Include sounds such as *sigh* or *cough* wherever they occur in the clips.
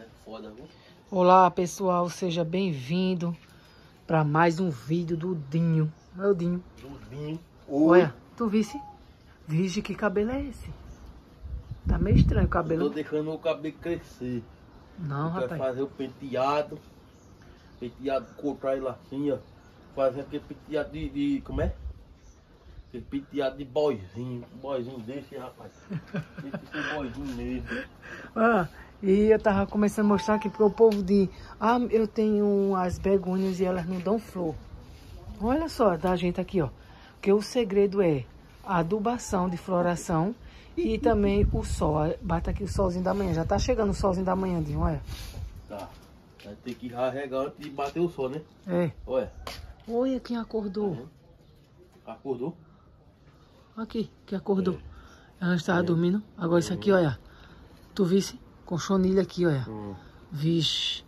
é foda, viu? Olá pessoal, seja bem-vindo para mais um vídeo do Dinho. É o Dinho. Dudinho. Olha, tu visse? Vige que cabelo é esse? Tá meio estranho o Eu tô cabelo. deixando o cabelo crescer. Não, Vai rapaz. fazer o penteado. Penteado, cortar ele assim, ó. Fazer aquele penteado de, de- Como é? Aquele penteado de boizinho. Um boizinho desse, rapaz. Esse boizinho mesmo. *laughs* Ah, e eu tava começando a mostrar aqui porque o povo diz, ah, eu tenho as begônias e elas não dão flor. Olha só da gente aqui, ó. Porque o segredo é a adubação de floração e *laughs* também o sol. Bata aqui o solzinho da manhã. Já tá chegando o solzinho da manhã, Dinho, olha. Tá. Vai ter que arregar antes de bater o sol, né? É. Olha. Olha quem acordou. Acordou? Aqui, que acordou. Ela estava dormindo. Agora isso aqui, olha. Tu visse? Com chonilha aqui, olha. Hum. Vixe.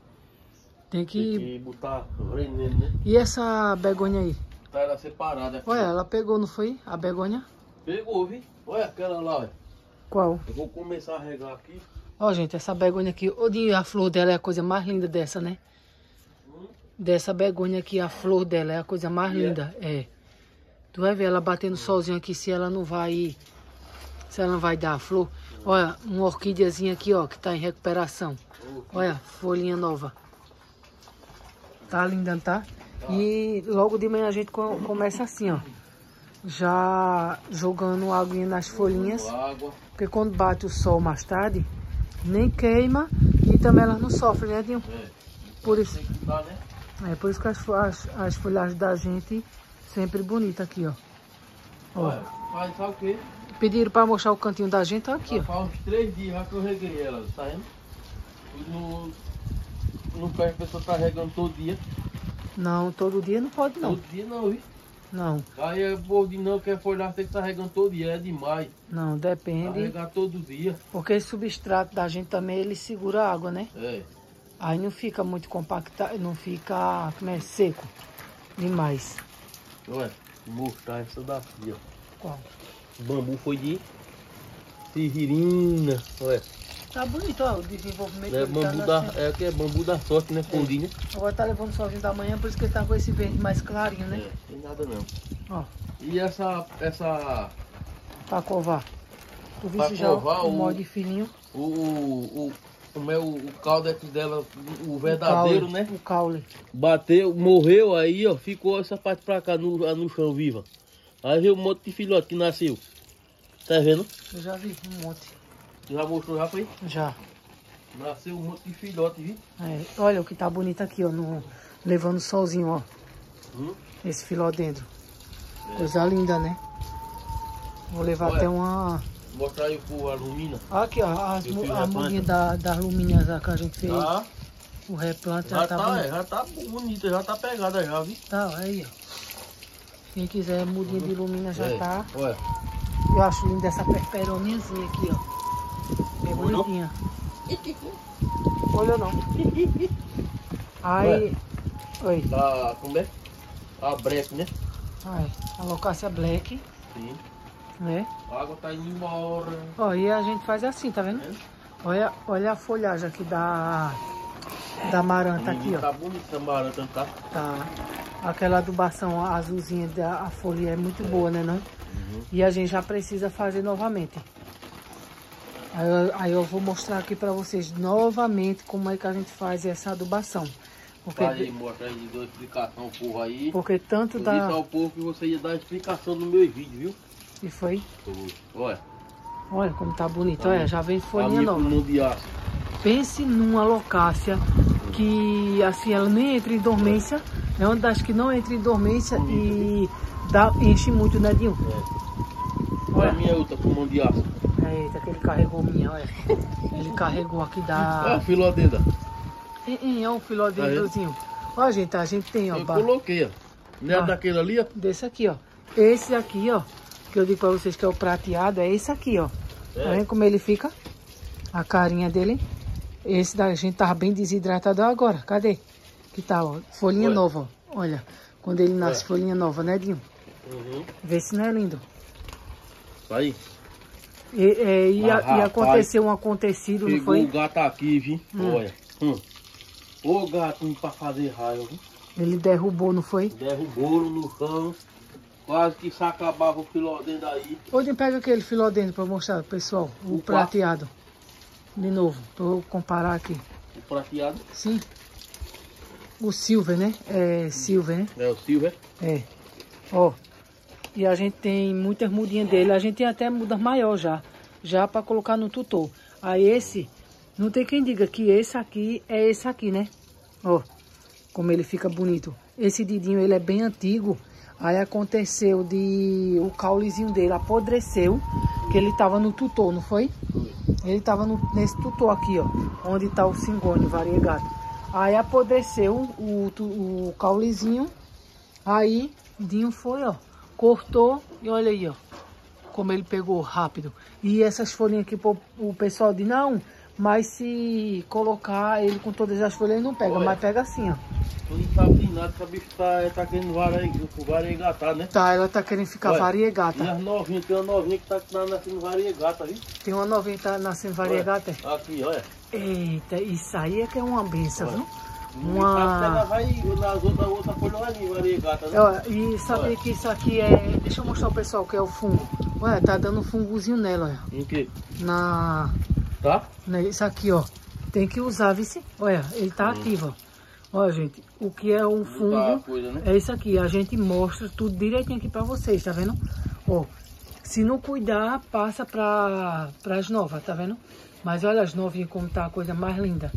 Tem Tem que... que botar veneno, né? E essa begônia aí? Tá ela separada aqui. Olha, ela pegou, não foi? A begônia? Pegou, viu? Olha aquela lá, olha. Qual? Eu vou começar a regar aqui. Ó, gente, essa begônia aqui. Ô, Dinho, a flor dela é a coisa mais linda dessa, né? Dessa begônia aqui, a flor dela é a coisa mais E é? linda. É. Tu vai ver ela batendo solzinho aqui, se ela não vai... Se ela não vai dar a flor. Olha, uma orquídeazinha aqui, ó, que tá em recuperação. Olha, folhinha nova. Tá linda, tá? E logo de manhã a gente co- começa assim, ó. Já jogando aguinha nas folhinhas. Água. Porque quando bate o sol mais tarde, nem queima e também elas não sofrem, né, Dinho? É. Por isso, né? é por isso que as, as, as folhagens da gente sempre bonita aqui, ó. Olha, faz sabe o quê? pediram pra mostrar o cantinho da gente, ó, aqui, ó. Faz uns três dias já que eu reguei ela, tá vendo? No, no pé a pessoa tá regando todo dia. Não, todo dia não pode não. Todo dia não, viu? Não, Aí povo diz, não, quer folhar, tem que estar regando todo dia, é demais. não, Tá depende. regar todo dia. Porque esse substrato da gente também, ele segura a água, né? É. Aí não fica muito compactado, não fica, como é, seco demais. Olha, mostrar essa daqui, ó. Qual? O bambu foi de siririna. Olha, Tá bonito, ó, o desenvolvimento é tá bambu da, é que é bambu da sorte, né? Fundinha. Agora tá levando solzinho da manhã, por isso que ele tá com esse verde mais clarinho, né? É, tem nada não. Ó, E essa, essa, pra covar. Tu viste já covar o, o- molde fininho? o, o, como é o, o caldex dela, o o verdadeiro, caule, né? O caule. Bateu, morreu aí, ó, ficou essa parte pra cá no, no chão viva. Aí veio um monte de filhote que nasceu. Tá vendo? Eu já vi um monte. Já mostrou já foi? Já. Nasceu um monte de filhote, viu? É, olha o que tá bonito aqui, ó. No, levando solzinho, ó. Hum? Esse filó dentro. Coisa linda, né? Vou levar Olha. até uma. Mostrar aí pro alumina. Aqui, ó. As, a mudinha da, das luminhas que a gente fez. Tá, O replante já já tá, tá, bonito. é, já tá bonita, já tá pegada já, viu? Tá, aí, ó. Quem quiser mudinha de lumina já É, tá. Olha, Eu acho linda essa perperoniazinha aqui, ó. Olhou? bonitinha. *laughs* Olhou não. Aí. Oi. a, como é? A breque, né? Aí, a locácia black, Sim. Né? A água tá indo embora. Ó, e a gente faz assim, tá vendo? Né? Olha, olha a folhagem aqui da. Da maranta aqui, ó. Tá bonita a maranta, tá? Tá. Aquela adubação azulzinha da a folha é muito boa, né não? Uhum. E a gente já precisa fazer novamente. Aí eu, aí eu vou mostrar aqui pra vocês novamente como é que a gente faz essa adubação. Porque, aí, mostra aí, dou explicação ao povo aí. porque tanto Eu disse da. ao povo que você ia dar explicação no meu vídeo, viu? E foi. Olha, Olha como tá bonito. Tá Olha, já vem folhinha amigo nova. Pense numa locácia que assim ela nem entra em dormência. É uma das que não entra em dormência e dá, enche muito, né, Dinho? É. Olha. Olha a minha outra com mão de aço. Eita, que ele carregou minha, olha. Ele carregou aqui da. filodenda. Ih, ih, É um filó Tá vendo? dentrozinho. Ó, gente, a gente tem, ó. Eu ba- coloquei, ó. Não é Ah. daquele ali, ó. Desse aqui, ó. Esse aqui, ó. Que eu digo pra vocês que é o prateado, é esse aqui, ó. Tá É. vendo como ele fica? A carinha dele. Esse da gente tava bem desidratado agora. Cadê? Que tá, ó. Folhinha Ué. nova, ó. Olha. Quando ele nasce, Ué. folhinha nova, né, Dinho? Uhum. Vê se não é lindo. Aí. E, é, e, Ah, e aconteceu um acontecido, não foi? o gato aqui, viu? Hum. Olha. Hum. Ô gato pra fazer raiva, viu? Ele derrubou, não foi? Derrubou no chão. Quase que se acabava o filó dentro daí. Onde pega aquele filó dentro pra mostrar, pessoal? O, O prateado. De novo, vou comparar aqui. O prateado. Sim. O silver, né? É silver, né? É o Silver. É. Ó. E a gente tem muitas mudinhas dele. A gente tem até mudas maior já. Já para colocar no tutor. Aí esse, não tem quem diga que esse aqui é esse aqui, né? Ó. Como ele fica bonito. Esse Didinho, ele é bem antigo. Aí aconteceu de... O caulezinho dele apodreceu. Que ele tava no tutor, não foi? Ele tava no- nesse tutor aqui, ó. Onde tá o cingônio variegado. Aí apodreceu o, o caulezinho. Aí, Dinho foi, ó. Cortou e olha aí, ó. Como ele pegou rápido. E essas folhinhas aqui, pô, o pessoal diz, não, mas se colocar ele com todas as folhas, ele não pega. Olha. Mas pega assim, ó. Tu não sabe de nada que a bicho tá, tá querendo varie- variegatar, né? Tá, ela tá querendo ficar Olha, E variegata. as novinhas, tem uma novinha que tá tá nascendo variegata, viu? Tem uma novinha que tá nascendo variegata. é? Aqui, olha. Eita, isso aí é que é uma benção, Olha. viu? Uma... Ela vai nas outras outra folha vai vir variegata, né? E saber Olha. que isso aqui é... Deixa eu mostrar o pessoal que é o fungo. Olha, tá dando um fungozinho nela, olha. Em que? Na... Tá? né, Isso aqui, ó. Tem que usar, vice. Olha, ele tá ativo, ó. Olha, gente, o que é um fungo coisa, né? é isso aqui. A gente mostra tudo direitinho aqui pra vocês, tá vendo? Ó, se não cuidar, passa pra, pras novas, tá vendo? Mas olha as novinhas como tá a coisa mais linda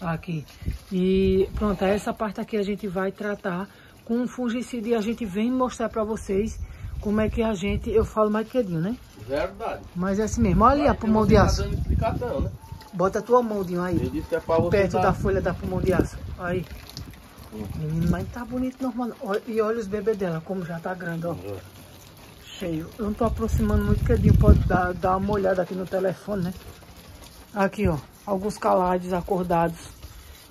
aqui. E pronto, essa parte aqui a gente vai tratar com um fungicida e a gente vem mostrar pra vocês como é que a gente... Eu falo mais quedinho, né? Verdade. Mas é assim mesmo. Olha ali a pulmão de aço. né? Bota a tua mão, aí. Ele disse que é pra você Perto dar- da folha da pulmão de aço. Aí. Hum. Menino, mas tá bonito normal. E olha os bebês dela, como já tá grande, ó. Cheio. Eu não tô aproximando muito, porque Dinho pode dar, dar uma olhada aqui no telefone, né? Aqui, ó. Alguns calados acordados.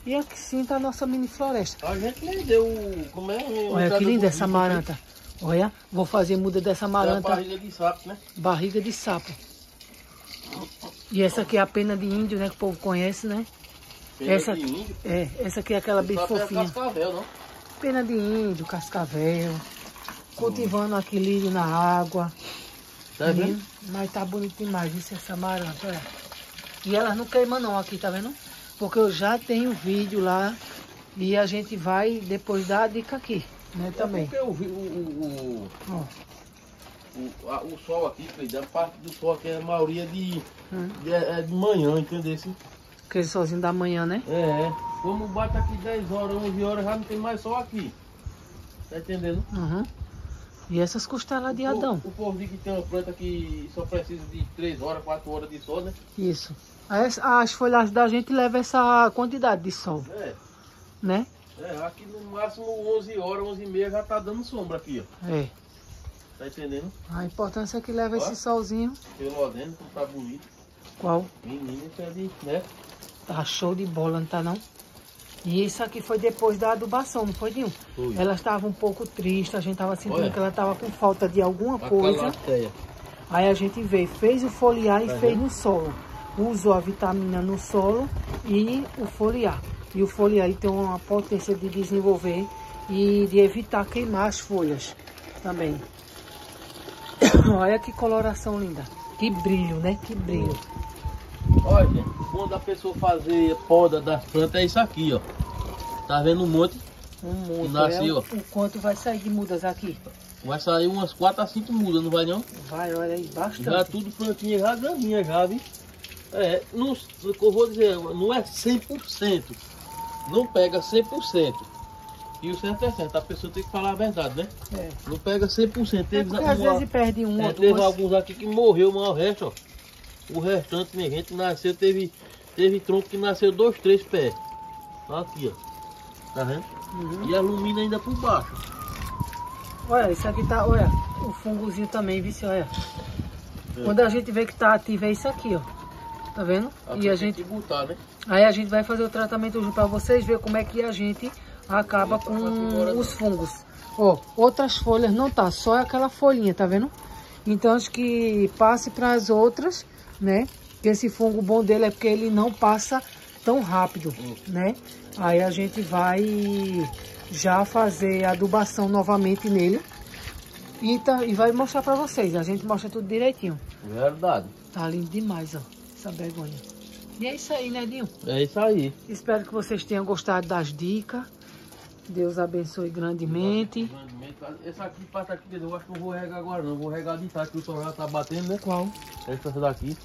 E aqui sim tá a nossa mini floresta. A gente nem deu. Como é? Olha que linda essa maranta. Olha, vou fazer muda dessa É maranta. barriga de sapo, né? Barriga de sapo. E essa aqui é a pena de índio, né? Que o povo conhece, né? Pena Essa de aqui, índio. é, essa aqui é aquela bem é fofinha. cascavel, não? Pena de índio, cascavel. Cultivando aqui lírio na água. Tá vendo? Mas tá bonito demais, isso essa maranta, olha. E elas não queimam não aqui, tá vendo? Porque eu já tenho vídeo lá e a gente vai depois dar a dica aqui, né, também. É porque eu vi o, o, o, o, a- o sol aqui, a parte do sol aqui é a maioria de, hum, de, é de manhã, entendeu? Aquele solzinho da manhã, né? É, é. Como bate aqui 10 horas, 11 horas, já não tem mais sol aqui. Tá entendendo? Uhum. E essas costelas de Adão. O, o povo diz que tem uma planta que só precisa de 3 horas, 4 horas de sol, né? Isso. As, as folhas da gente levam essa quantidade de sol, É. né? É, aqui no máximo 11 horas, 11 e meia já tá dando sombra aqui, ó. É. Tá entendendo? A importância é que leva Ó. esse solzinho. Pelo dentro, como tá bonito. Qual? Menino, é de, né? Tá show de bola, não tá não? E isso aqui foi depois da adubação, não foi, Dinho? Foi. Ela estava um pouco triste, a gente tava sentindo Olha. que ela tava com falta de alguma A coisa. calateia. Aí a gente veio, fez o foliar e Tá fez vendo? no solo. Usou a vitamina no solo e o foliar. E o foliar tem uma potência de desenvolver e de evitar queimar as folhas também. *coughs* Olha que coloração linda. Que brilho, né? Que brilho. Olha, gente, o bom da pessoa fazer poda das plantas é isso aqui, ó. Tá vendo um monte? Um monte. Nasceu, Olha o, o quanto vai sair de mudas aqui. Vai sair umas 4 a 5 mudas, não vai não? Vai, olha aí, Já bastante. tudo plantinha já grandinha já, viu? É, não, eu vou dizer, não é 100%. Não pega 100%. E o certo é certo, a pessoa tem que falar a verdade, né? É. Não pega 100%. É Teve, às uma- vezes perde um é, ou teve duas. alguns aqui que morreu, mas o resto, ó. O restante, minha gente, nasceu, teve, teve tronco que nasceu dois, três pés. Aqui, ó. Tá vendo? Uhum. E a lumina ainda por baixo. Olha, isso aqui tá, olha, o fungozinho também, viu, olha. É. Quando a gente vê que tá ativo é isso aqui, ó. Tá vendo? Aqui E a gente, que botar, né? aí a gente vai fazer o tratamento hoje pra vocês ver como é que a gente acaba com os fungos. Ó, outras folhas não tá, só aquela folhinha, tá vendo? Então acho que passe para as outras, né? Esse fungo bom dele é porque ele não passa tão rápido, né? Aí a gente vai já fazer a adubação novamente nele e, tá, e vai mostrar para vocês. A gente mostra tudo direitinho. Verdade. Tá lindo demais, ó, essa begonha. E é isso aí, Nedinho. É isso aí. Espero que vocês tenham gostado das dicas. Deus abençoe grandemente. Essa aqui, parte aqui, eu acho que não vou regar agora não. Vou regar de tarde, que o sol já tá batendo, né? Qual? Essa daqui.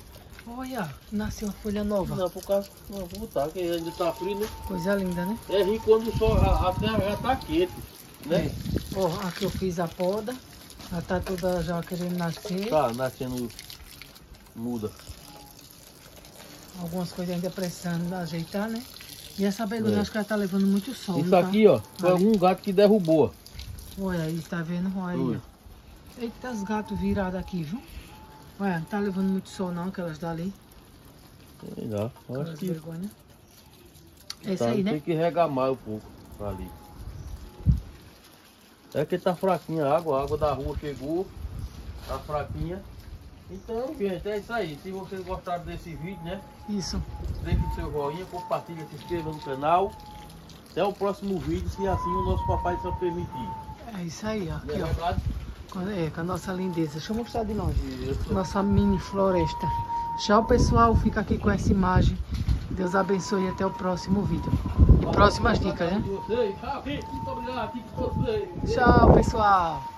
Olha, nasceu uma folha nova. Não, por causa. Não, vou botar, que ainda tá frio, né? Coisa linda, né? É rir quando o sol, a, a terra já tá quente, né? É. Ó, aqui eu fiz a poda. Já tá toda já querendo nascer. Tá, nascendo muda. Algumas coisas ainda precisando ajeitar, né? E essa begonha É. acho que ela tá levando muito sol. Isso tá? aqui, ó, foi algum gato que derrubou. Olha aí, tá vendo? Olha aí, ó. Eita, os gatos virados aqui, viu? Olha, não tá levando muito sol não, aquelas dali. Sei lá, acho que vergonha. É isso tá, aí, tem né? que regar mais um pouco pra ali. É que tá fraquinha a água, a água da rua chegou, tá fraquinha. Então, gente, é isso aí. Se vocês gostaram desse vídeo, né? Isso. Deixe o seu joinha, compartilha, se inscreva no canal. Até o próximo vídeo, se assim o nosso papai só permitir. É isso aí, ó. Aqui, é ó. É, com a nossa lindeza. Deixa eu mostrar de longe. Isso. Nossa mini floresta. Tchau, pessoal. Fica aqui com essa imagem. Deus abençoe e até o próximo vídeo. E próximas dicas, né? Tchau, pessoal.